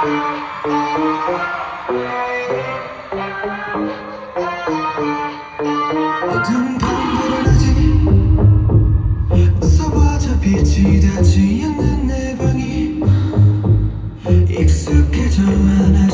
어둠 밤보다 낮이 서봐저 빛이 닿지 않는 내 방이 익숙해져 하나